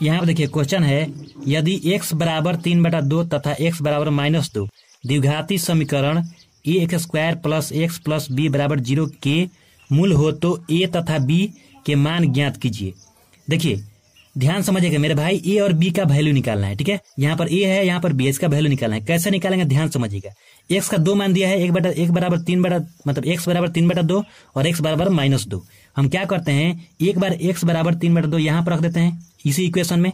यहाँ पर देखिए क्वेश्चन है, यदि x बराबर तीन बटा दो तथा x बराबर माइनस दो, द्विघाती समीकरण a x square plus x plus b बराबर ज़ीरो के मूल हो तो a तथा b के मान ज्ञात कीजिए। देखिए, ध्यान समझिएगा मेरे भाई ए और बी का वैल्यू निकालना है, ठीक है? यहाँ पर ए है, यहाँ पर बी इसका वैल्यू निकालना है। कैसे निकालेंगे? ध्यान समझिएगा। एक्स का दो मान दिया है, एक बटा, एक बराबर तीन बटा मतलब एक्स बराबर तीन बटा दो और एक्स बराबर माइनस दो। हम क्या करते हैं, एक बार एक्स बराबर तीन बटा दो यहाँ पर रख देते हैं। इसी इक्वेशन में।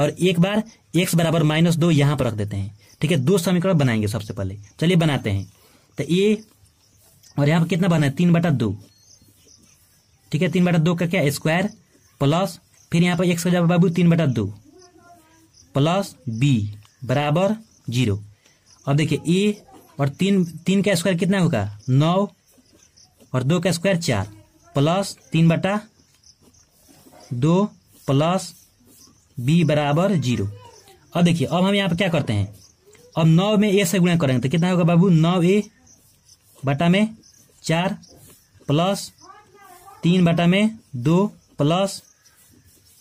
और एक बार एक्स बराबर माइनस दो यहाँ पर रख देते हैं। ठीक है? दो समीकरण बनाएँगे सबसे पहले। चलिए बनाते हैं। तो ये और यहाँ पर कितना बना है? तीन बटा दो। ठीक है? तीन बटा दो का क्या? स्क्वायर प्लस फिर यहाँ पर एक्स का जब बाबू तीन बटा दो। प्लस बी बराबर ज़ीरो अब देखिए ए और तीन तीन का स्क्वायर कितना होगा? नौ। और दो का स्क्वायर चार। प्लस तीन बटा दो। प्लस बी बराबर ज़ीरो। अब देखिए, अब हम यहाँ पर क्या करते हैं? अब नौ में ए से गुणा करेंगे तो कितना होगा बाबू? नौ ए बटा में चार प्लस तीन बटा में दो प्लस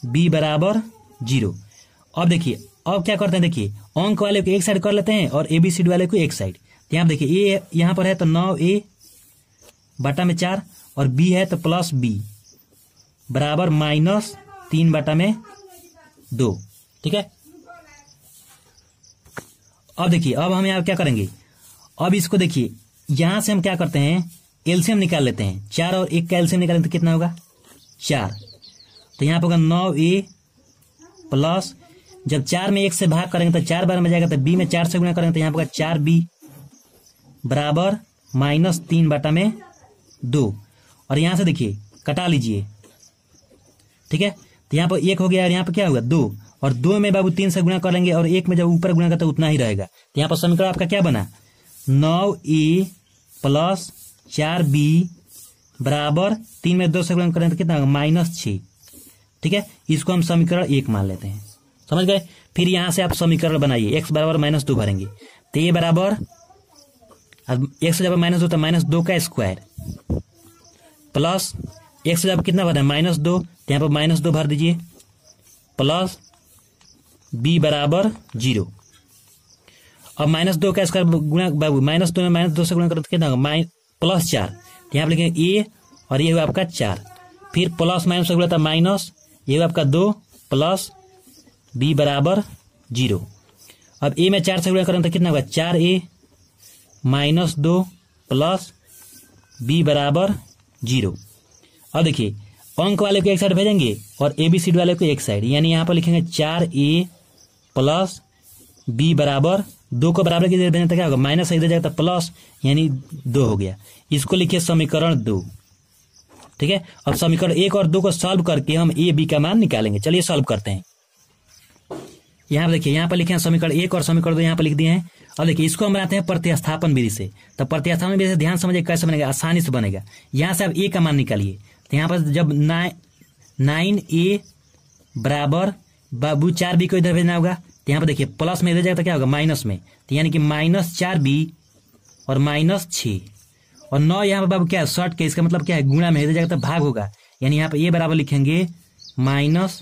बी बराबर ज़ीरो। अब देखिए, अब क्या करते हैं? देखिए, अंक वाले को एक साइड कर लेते हैं और एबीसीडी वाले को एक साइड तो यहाँ देखिए ए यहाँ पर है तो नौ ए बटा में चार और बी है तो प्लस बी बराबर माइनस तीन बटा में दो, ठीक है? अब देखिए, अब हम यहाँ क्या करेंगे? अब इसको देखिए, यहाँ से हम क्या करते हैं? एल्सियम निकाल लेते हैं। चार और एक का एल्सियम निकालें तो कितना होगा? चार। तो यहाँ पर होगा नौ ए प्लस, जब चार में एक से भाग करेंगे तो चार बार में जाएगा तो बी में चार से गुणा करेंगे तो यहाँ पर चार बी बराबर माइनस तीन बटा में दो। और यहाँ से देखिए, कटा लीजिए, ठीक है? तो यहाँ पर एक हो गया और यहाँ पर क्या होगा दो। और दो में बाबू तीन से गुणा करेंगे और एक में जब ऊपर गुणा करते तो उतना ही रहेगा। तो यहाँ पर समीकरण आपका क्या बना? नौ ए प्लस चार बी बराबर तीन में दो से गुणा करेंगे तो कितना होगा? माइनस ठीक है? इसको हम समीकरण एक मान लेते हैं। समझ गए? फिर यहाँ से आप समीकरण बनाइए। एक्स बराबर माइनस दो भरेंगे। तो ये बराबर, अब एक जब माइनस दो तो माइनस दो का स्क्वायर प्लस एक जब कितना है माइनस दो। यहाँ पर माइनस दो भर दीजिए? प्लस बी बराबर ज़ीरो। अब माइनस दो का स्क्वायर गुणा बाबू माइनस दो में माइनस दो से गुणा करो तो कितना होगा? माइन प्लस चार। तो यहाँ पर लिखेंगे ए और ये हुआ आपका चार। फिर प्लस माइनस से गुणा था माइनस, ये हुआ आपका दो, प्लस बी बराबर ज़ीरो। अब ए में चार से गुणा करें तो कितना होगा? चार ए माइनस दो प्लस बी बराबर ज़ीरो। अब देखिए अंक वाले को एक साइड भेजेंगे और ए बी सी वाले को एक साइड। यानी यहाँ पर लिखेंगे चार ए प्लस बी बराबर, दो को बराबर की भेजें तो क्या होगा माइनस इधर जाएगा तो प्लस यानी दो हो गया। इसको लिखिए समीकरण दो। ठीक है? अब समीकरण एक और दो को सॉल्व करके हम ए बी का मान निकालेंगे। चलिए सॉल्व करते हैं। यहाँ पर देखिए, यहाँ पर लिखे हैं समीकरण एक और समीकरण दो यहाँ पर लिख दिए हैं। और देखिए, इसको हम बनाते हैं प्रतिस्थापन विधि से। तो प्रतिस्थापन विधि से ध्यान समझिए कैसे बनेगा? आसानी से बनेगा। यहाँ से आप ए का मान निकालिए। यहाँ पर जब ना नाइन ए बराबर बाबू चार बी को इधर भेजना होगा तो यहाँ पर देखिए, प्लस में इधर जाएगा तो क्या होगा, माइनस में। तो यानी कि माइनस चार बी और माइनस छ। और नौ यहाँ पर बाबू क्या है, शॉर्ट के इसका मतलब क्या है, गुणा में इधर जाएगा तो भाग होगा। यानी यहाँ पर ए बराबर लिखेंगे, माइनस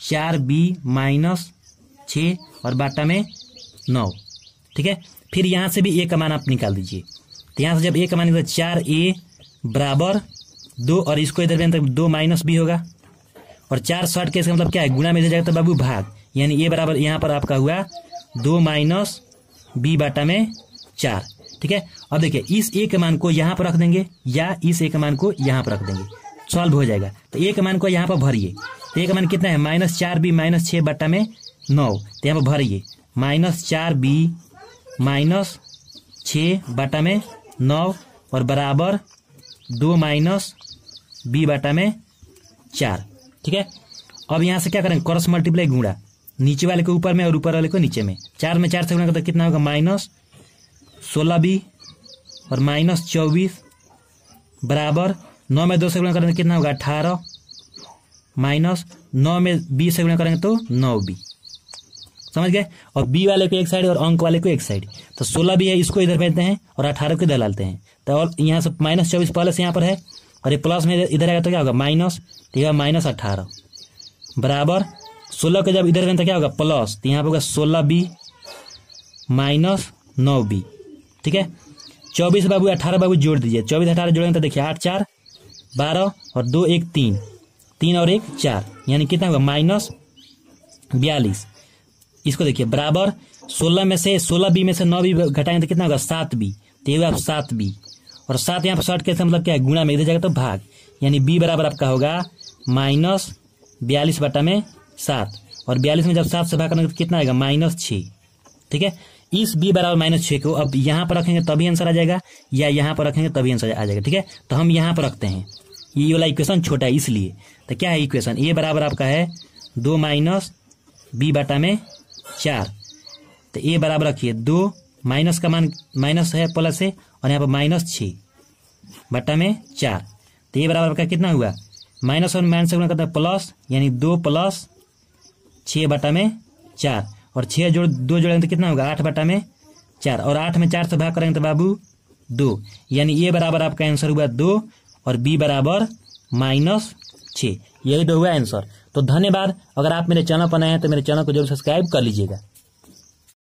चार बी माइनस छ और बाटा में नौ। ठीक है? फिर यहाँ से भी ए का मान आप निकाल दीजिए। तो यहाँ से जब ए का मान चार ए बराबर दो और इसको इधर तक दो माइनस बी होगा। और चार शॉर्ट के मतलब क्या है? गुणा में इधर जाएगा तो बाबू भाग। यानी ए बराबर यहाँ पर आपका हुआ दो माइनस बी बाटा में चार। ठीक है? अब देखिए, इस ए के मान को यहाँ पर रख देंगे या इस ए के मान को यहाँ पर रख देंगे। सॉल्व हो जाएगा। तो ए के मान को यहाँ पर भरिए। तो मान कितना है? माइनस चार बी माइनस छः बट्टा में नौ। तो यहाँ पर भरिए। माइनस चार बी माइनस छ बटा में नौ। और बराबर दो माइनस बी बाटा में चार, ठीक है? अब यहाँ से क्या करेंगे क्रॉस मल्टीप्लाई गुणा। नीचे वाले को ऊपर में और ऊपर वाले को नीचे में। चार में चार से गुणा करते कितना होगा? माइनस सोलह बी और माइनस चौबीस बराबर नौ में दो से गुणा करेंगे कितना होगा? अठारह माइनस नौ में बी से गुणा करेंगे तो नौ बी। समझ गए? और बी वाले को एक साइड और अंक वाले को एक साइड। तो सोलह भी है, इसको इधर भेजते हैं और अठारह को इधर डालते हैं। तो और यहाँ से माइनस चौबीस पहले से यहाँ पर है। और ये प्लस में इधर आएगा तो क्या होगा? माइनस तो यह माइनस अठारह। बराबर? सोलह का जब इधर करें तो क्या होगा? प्लस। तो यहाँ पर होगा सोलह बी माइनस नौ बी। ठीक है? चौबीस बाबू अठारह बाबू जोड़ दीजिए। चौबीस अठारह जोड़ेंगे तो देखिए आठ, चार, बारह और दो, एक, तीन। तीन और एक, चार। यानी कितना होगा? माइनस बयालीस। इसको देखिए, बराबर? सोलह में से, सोलह बी में से नौ बी घटाएँगे तो कितना होगा? सात बी। तो ये हुआ सात बी। और सात यहाँ पर शॉर्ट कैसे मतलब क्या है? गुणा में इधर जाएगा तो भाग। यानी बी बराबर आपका होगा माइनस बयालीस बटा में सात। और बयालीस में जब सात से भाग करेंगे तो कितना आएगा? माइनस छ ठीक है? इस बी बराबर माइनस छः को अब यहाँ पर रखेंगे तभी आंसर आ जाएगा, या यहाँ पर रखेंगे तभी आंसर आ जाएगा। ठीक है? तो हम यहाँ पर रखते हैं। ये वाला इक्वेशन छोटा है इसलिए। तो क्या है इक्वेशन ए बराबर आपका है दो माइनस बी बटा में चार। तो ए बराबर रखिए दो माइनस का मान माइनस है प्लस है और यहाँ पर माइनस छ। बटा में चार। तो ए बराबर आपका कितना हुआ? माइनस और माइनस गुणा करता है प्लस, यानी दो प्लस छः बटा में चार। और छः जोड़ दो जोड़ेंगे तो कितना होगा? आठ बटा में चार। और आठ में चार से भाग करेंगे तो बाबू दो। यानी ए बराबर आपका आंसर हुआ दो और बी बराबर माइनस छ। यही तो हुआ आंसर तो धन्यवाद। अगर आप मेरे चैनल पर नए हैं तो मेरे चैनल को ज़रूर सब्सक्राइब कर लीजिएगा।